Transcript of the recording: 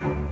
you